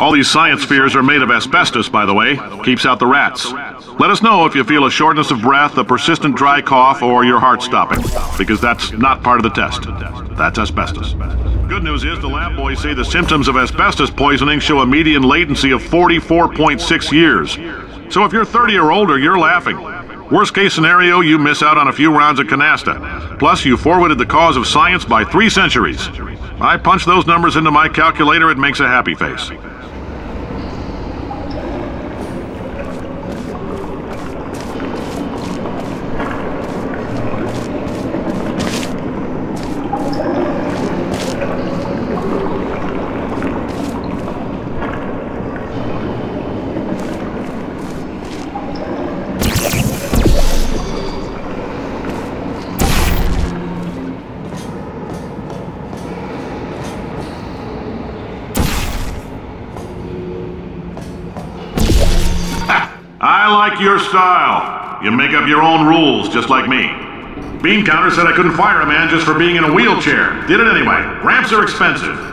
All these science spheres are made of asbestos, by the way. Keeps out the rats. Let us know if you feel a shortness of breath, a persistent dry cough, or your heart stopping, because that's not part of the test. That's asbestos. Good news is the lab boys say the symptoms of asbestos poisoning show a median latency of 44.6 years. So if you're 30 or older, you're laughing. Worst case scenario, you miss out on a few rounds of canasta. Plus, you forwarded the cause of science by three centuries. I punch those numbers into my calculator, it makes a happy face. Your style. You make up your own rules, just like me. Bean Counter said I couldn't fire a man just for being in a wheelchair. Did it anyway. Ramps are expensive.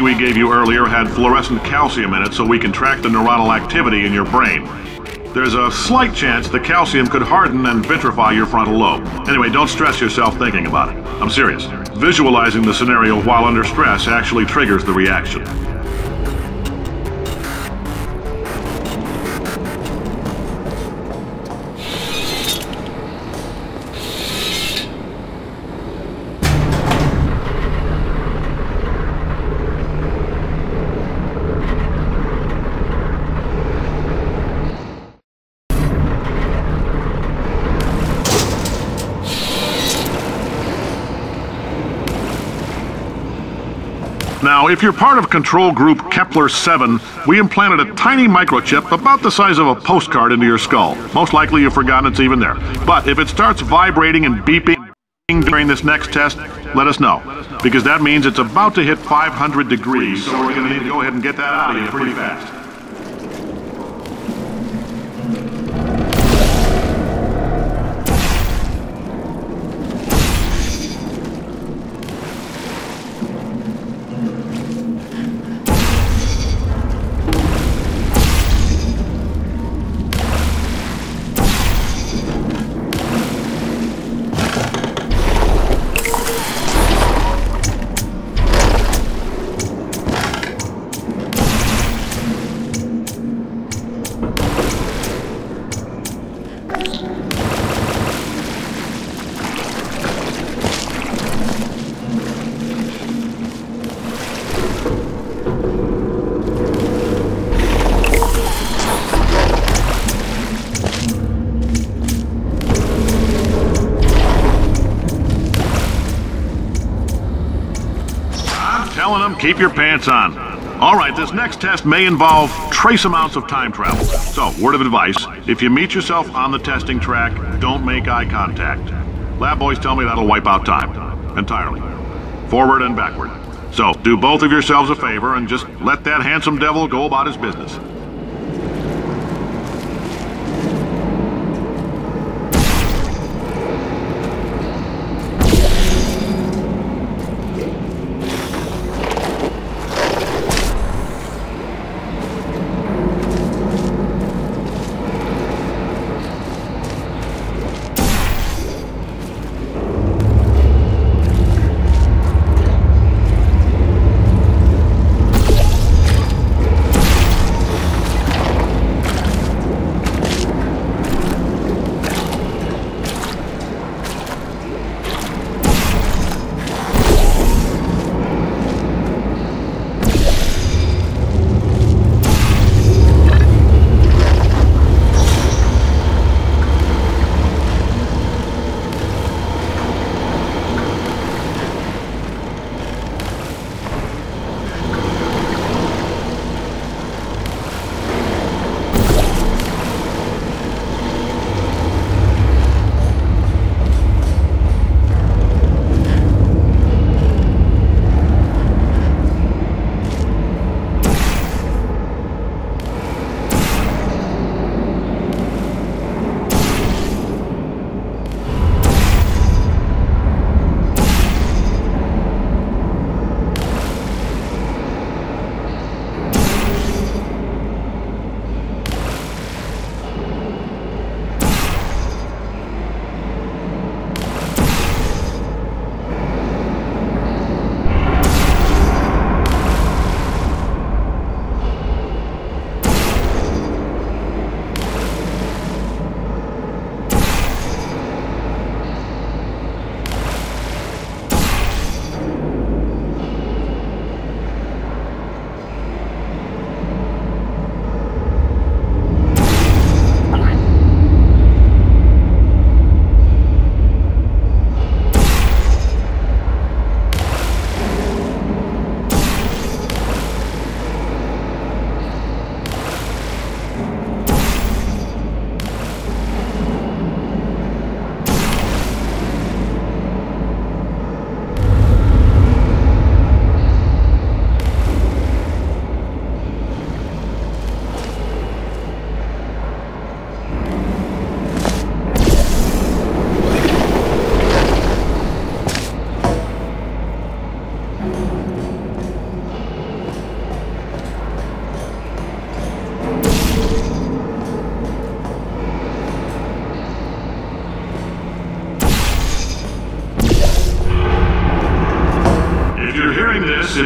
We gave you earlier had fluorescent calcium in it so we can track the neuronal activity in your brain. There's a slight chance the calcium could harden and vitrify your frontal lobe. Anyway, don't stress yourself thinking about it. I'm serious. Visualizing the scenario while under stress actually triggers the reaction. Now, if you're part of control group Kepler-7, we implanted a tiny microchip about the size of a postcard into your skull. Most likely you've forgotten it's even there. But if it starts vibrating and beeping during this next test, let us know. Because that means it's about to hit 500 degrees, so we're going to need to go ahead and get that out of you pretty fast. Keep your pants on. All right, this next test may involve trace amounts of time travel. So, word of advice, if you meet yourself on the testing track, don't make eye contact. Lab boys tell me that'll wipe out time. Entirely. Forward and backward. So, do both of yourselves a favor and just let that handsome devil go about his business.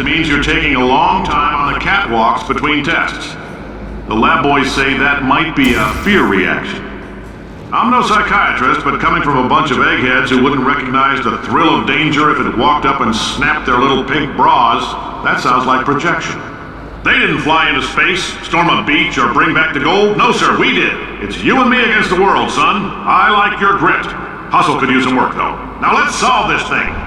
Means you're taking a long time on the catwalks between tests. The lab boys say that might be a fear reaction. I'm no psychiatrist, but coming from a bunch of eggheads who wouldn't recognize the thrill of danger if it walked up and snapped their little pink bras, that sounds like projection. They didn't fly into space, storm a beach, or bring back the gold. No, sir, we did. It's you and me against the world, son. I like your grit. Hustle could use some work, though. Now let's solve this thing.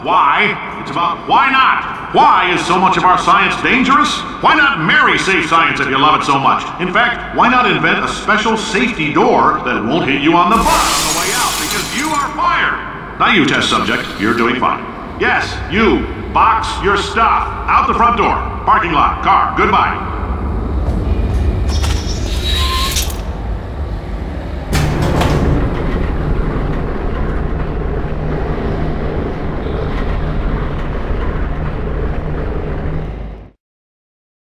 About why, it's about why not. Why is so much of our science dangerous? Why not marry safe science if you love it so much? In fact, why not invent a special safety door that won't hit you on the butt on the way out because you are fired? Now you, test subject, you're doing fine. Yes, you, box your stuff. Out the front door. Parking lot, car, goodbye.